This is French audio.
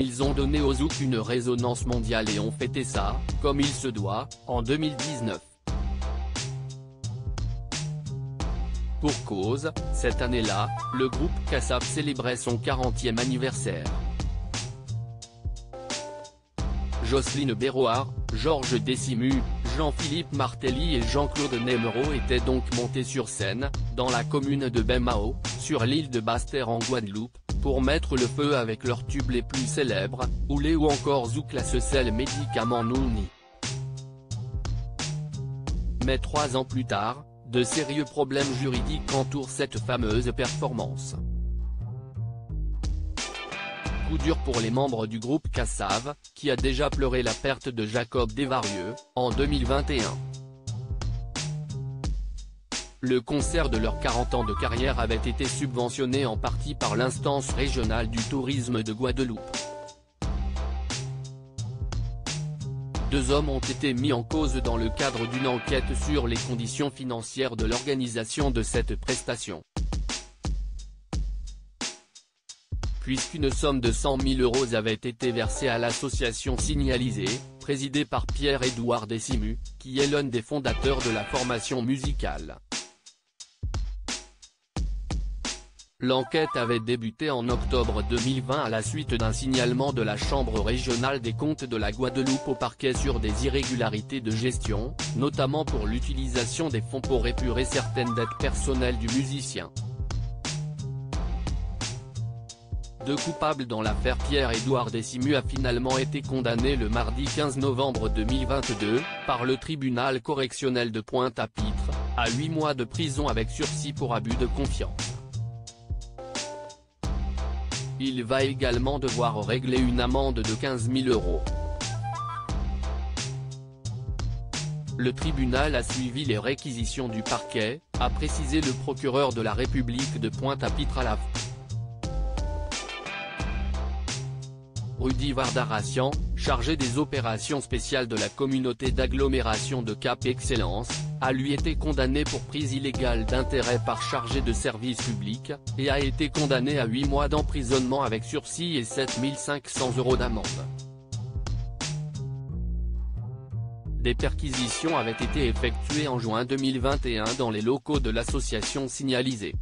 Ils ont donné au zouk une résonance mondiale et ont fêté ça, comme il se doit, en 2019. Pour cause, cette année-là, le groupe Kassav célébrait son 40e anniversaire. Jocelyne Béroard, Georges Décimu, Jean-Philippe Martelly et Jean-Claude Nemero étaient donc montés sur scène, dans la commune de Bemao, sur l'île de Basse-Terre en Guadeloupe, pour mettre le feu avec leurs tubes les plus célèbres, Oulé ou encore Zouk la sel médicament Nouni. Mais trois ans plus tard, de sérieux problèmes juridiques entourent cette fameuse performance. Coup dur pour les membres du groupe Cassav, qui a déjà pleuré la perte de Jacob Desvarieux, en 2021. Le concert de leurs 40 ans de carrière avait été subventionné en partie par l'instance régionale du tourisme de Guadeloupe. Deux hommes ont été mis en cause dans le cadre d'une enquête sur les conditions financières de l'organisation de cette prestation. puisqu'une somme de 100 000 euros avait été versée à l'association signalisée, présidée par Pierre-Édouard Décimu, qui est l'un des fondateurs de la formation musicale. L'enquête avait débuté en octobre 2020 à la suite d'un signalement de la Chambre régionale des comptes de la Guadeloupe au parquet sur des irrégularités de gestion, notamment pour l'utilisation des fonds pour épurer certaines dettes personnelles du musicien. Deux coupables dans l'affaire Pierre-Édouard Décimu a finalement été condamné le mardi 15 novembre 2022, par le tribunal correctionnel de Pointe-à-Pitre, à 8 mois de prison avec sursis pour abus de confiance. Il va également devoir régler une amende de 15 000 euros. Le tribunal a suivi les réquisitions du parquet, a précisé le procureur de la République de Pointe-à-Pitre à la Rudy Vardarassian, chargé des opérations spéciales de la communauté d'agglomération de Cap Excellence, a lui été condamné pour prise illégale d'intérêt par chargé de service public, et a été condamné à 8 mois d'emprisonnement avec sursis et 7500 euros d'amende. Des perquisitions avaient été effectuées en juin 2021 dans les locaux de l'association signalisée.